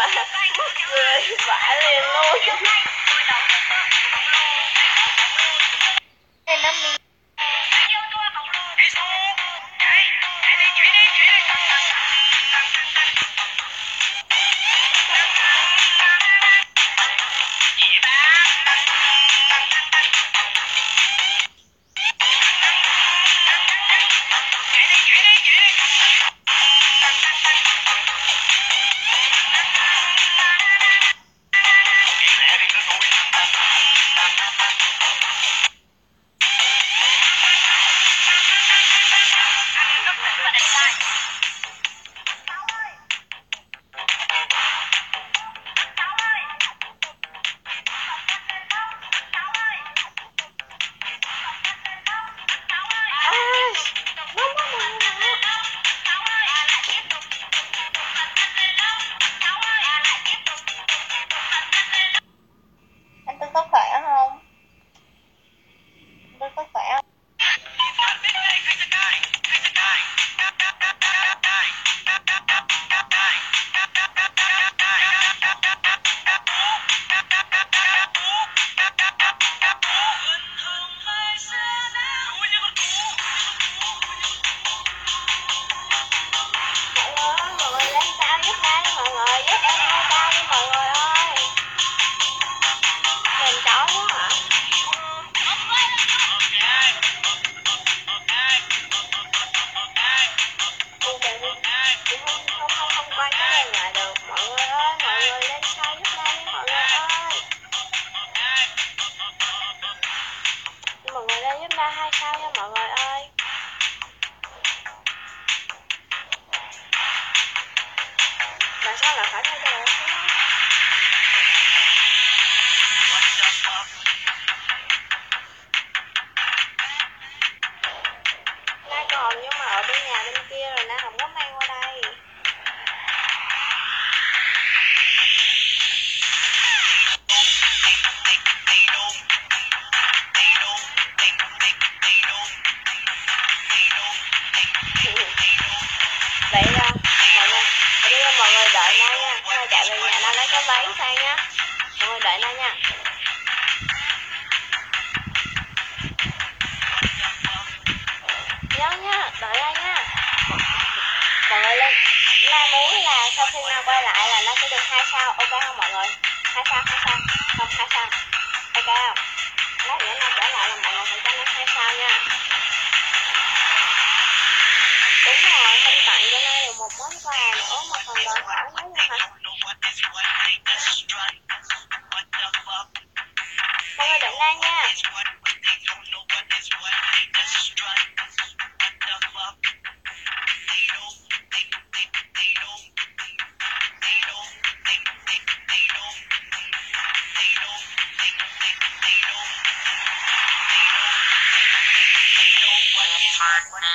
Với quá. Mọi người lên giúp ba hai sao nha mọi người ơi Tại sao lại phải thay đồ thế? Sẵn sàng nha mọi người đợi Na nha. Nhớ nhá, đợi Na nha. Mọi người lên Na muốn là sau khi nào quay lại là nó sẽ được hai sao. Ok không mọi người? Hai sao hai sao. Không, hai sao. Ok không? Lát nữa Na trở lại là mọi người phải cho nó hai sao nha. Đúng rồi, không tặng cho Na được một món quà nữa mà còn đòi hỏi nữa hả?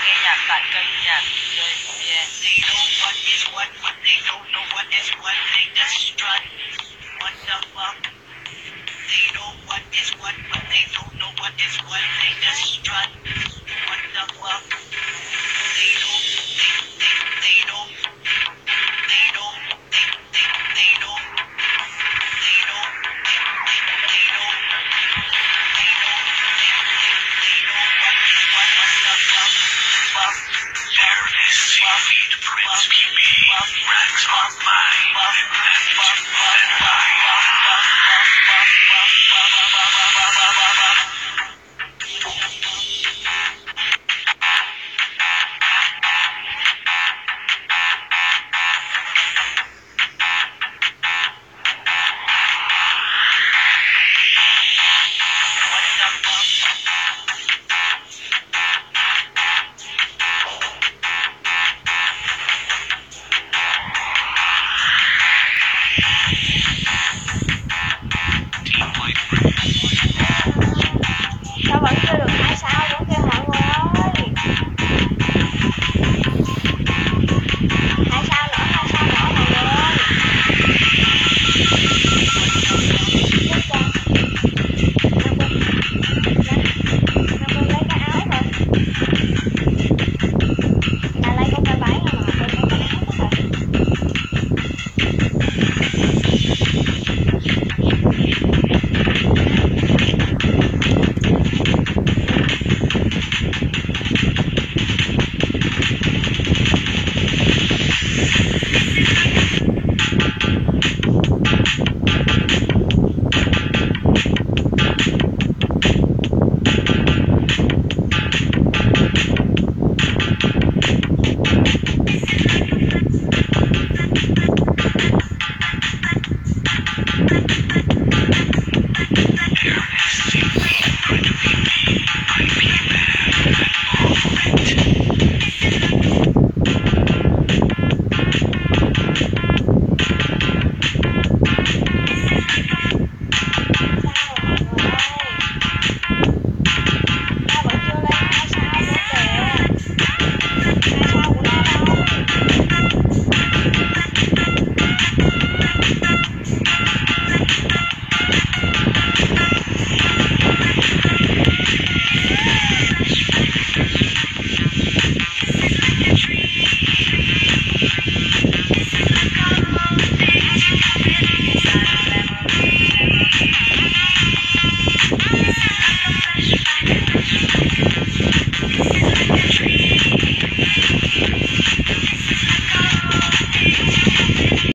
They know what is what, but they don't know what is what. They just. What the fuck? They know what is what, but they don't know what is what. They.